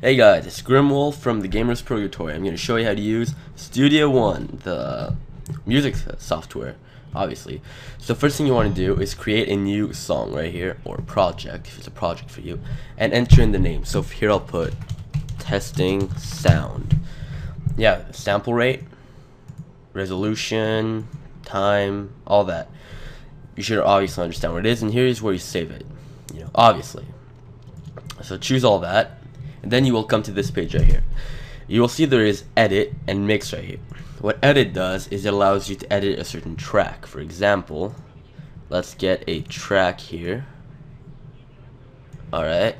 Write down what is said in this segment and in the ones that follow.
Hey guys, it's Grimwolf from the Gamers Purgatory. I'm going to show you how to use Studio One, the music software, obviously. So first thing you want to do is create a new song right here, or project, if it's a project for you, and enter in the name. So here I'll put testing sound. Yeah, sample rate, resolution, time, all that. You should obviously understand what it is, and here's where you save it. You know, obviously. So choose all that, then you will come to this page right here. You will see there is edit and mix right here. What edit does is it allows you to edit a certain track. For example, let's get a track here. Alright.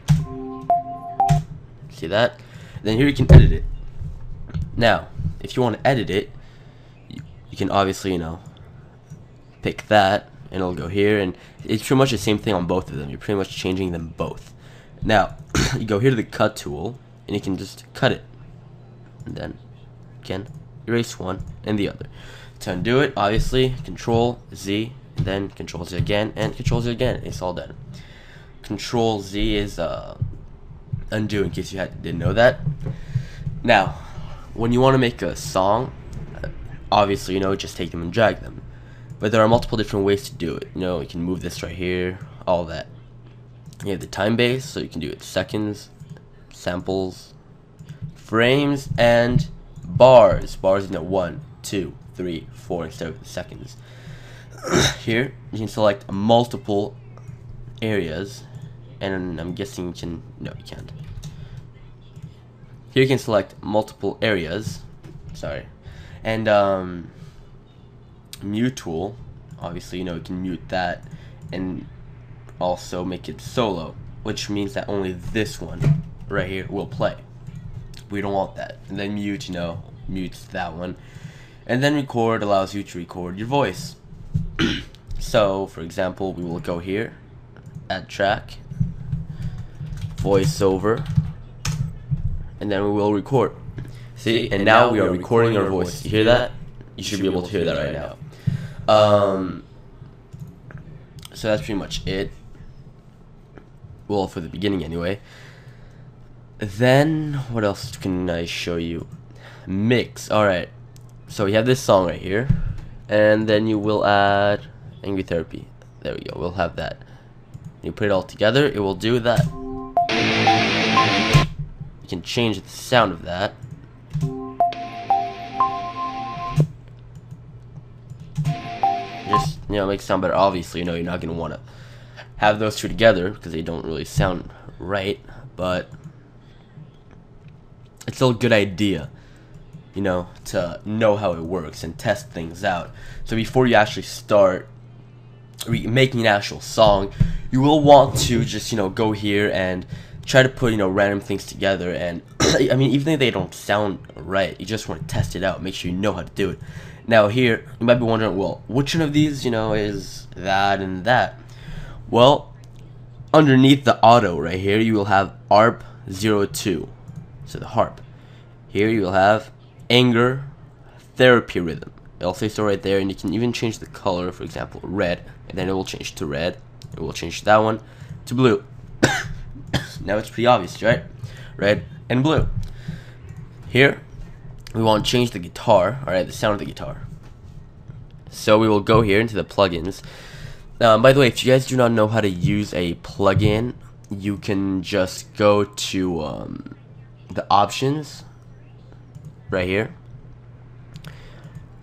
See that? Then here you can edit it. Now, if you want to edit it, you, you can obviously, you know, pick that and it'll go here and it's pretty much the same thing on both of them. You're pretty much changing them both. Now, you go here to the cut tool, and you can just cut it. And then, again, erase one and the other. To undo it, obviously, Control Z, then Control Z again, and Control Z again. It's all done. Control Z is uh, undo in case you had, didn't know that. Now, when you want to make a song, uh, obviously, you know, just take them and drag them. But there are multiple different ways to do it. You know, you can move this right here, all that. You have the time base, so you can do it seconds, samples, frames, and bars. Bars, you know, one, two, three, four instead of seconds. Here, you can select multiple areas, and I'm guessing you can, no, you can't. Here you can select multiple areas, sorry, and um, mute tool, obviously, you know, you can mute that, and also make it solo, which means that only this one right here will play. We don't want that. And then mute, you know, mutes that one. And then record allows you to record your voice. so, for example, we will go here, add track, voiceover, and then we will record. See, and, and now, now, we are recording, recording our voice. voice. You hear that? You should be able to hear that right now. Um, so that's pretty much it well for the beginning anyway. Then what else can I show you? Mix alright. So we have this song right here and then you will add angry therapy. There we go we'll have that. You put it all together it will do that. You can change the sound of that. Just you know make sound better. Obviously you know you're not gonna want to have those two together because they don't really sound right, but it's still a good idea, you know, to know how it works and test things out. So before you actually start making an actual song, you will want to just, you know, go here and try to put, you know, random things together. And, I mean, even if they don't sound right, you just want to test it out, make sure you know how to do it. Now here, you might be wondering, well, which one of these, you know, is that and that? Well, underneath the auto right here, you will have ARP02. So the harp. Here you will have anger therapy rhythm. It'll say so right there, and you can even change the color, for example, red, and then it will change to red. It will change that one to blue. now it's pretty obvious, right? Red and blue. Here, we want to change the guitar, alright, the sound of the guitar. So we will go here into the plugins, um, by the way, if you guys do not know how to use a plugin, you can just go to um, the options right here.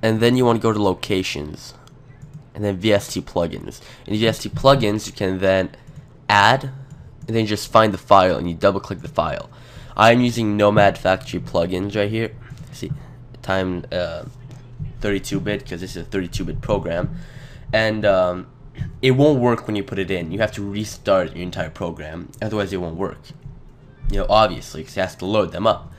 And then you want to go to locations. And then VST plugins. In VST plugins, you can then add, and then just find the file, and you double click the file. I'm using Nomad Factory plugins right here. See, time 32-bit, uh, because this is a 32-bit program. And um, it won't work when you put it in. You have to restart your entire program, otherwise it won't work. You know, obviously, because it has to load them up.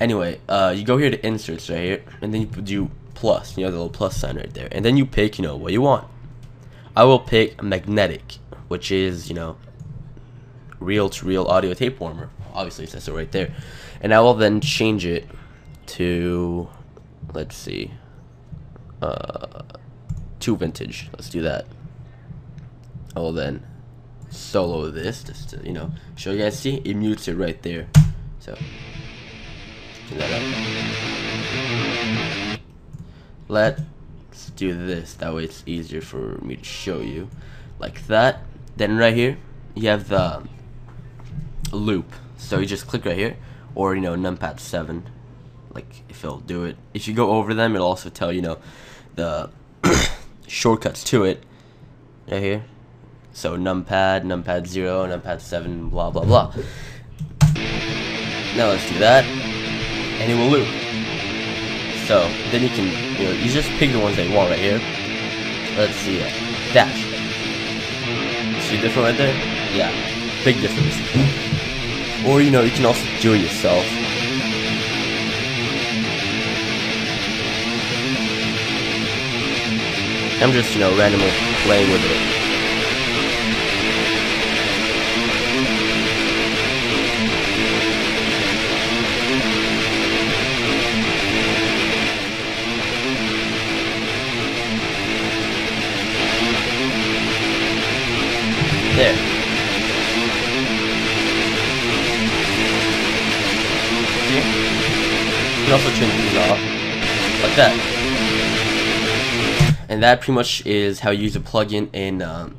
Anyway, uh, you go here to inserts right here, and then you do plus, you know, the little plus sign right there. And then you pick, you know, what you want. I will pick magnetic, which is, you know, reel-to-reel -reel audio tape warmer. Obviously, it says it right there. And I will then change it to, let's see, uh, to vintage. Let's do that. I will then solo this just to, you know, show you guys. See, it mutes it right there. So turn that up. Let's do this. That way it's easier for me to show you, like that. Then right here, you have the loop. So you just click right here, or you know numpad seven, like if it'll do it. If you go over them, it'll also tell you know the shortcuts to it right here. So numpad, numpad 0, numpad 7, blah blah blah. Now let's do that, and it will loop. So then you can, you know, you just pick the ones that you want right here. Let's see, uh, dash. See the different right there? Yeah, big difference. Or you know, you can also do it yourself. I'm just, you know, randomly playing with it. These off. Like that. And that pretty much is how you use a plugin in um,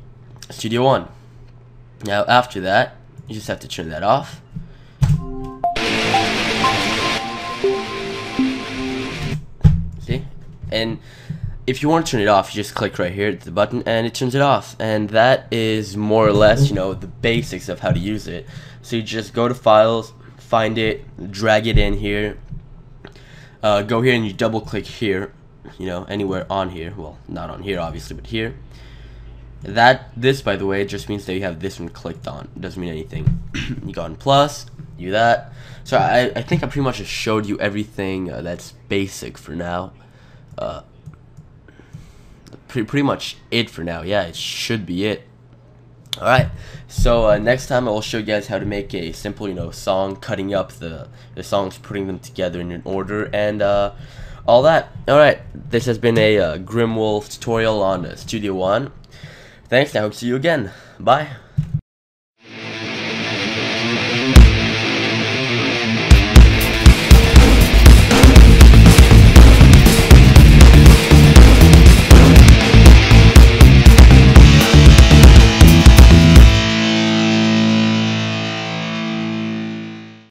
Studio One. Now after that, you just have to turn that off. See? And if you want to turn it off, you just click right here, the button, and it turns it off. And that is more or less, you know, the basics of how to use it. So you just go to Files, find it, drag it in here, uh, go here and you double click here, you know, anywhere on here. Well, not on here, obviously, but here. That, this, by the way, just means that you have this one clicked on. It doesn't mean anything. you go on plus, do that. So I, I think I pretty much just showed you everything uh, that's basic for now. Uh, pretty, pretty much it for now. Yeah, it should be it. Alright, so uh, next time I will show you guys how to make a simple, you know, song, cutting up the, the songs, putting them together in an order, and uh, all that. Alright, this has been a uh, Grimwolf tutorial on uh, Studio One. Thanks, I hope to see you again. Bye.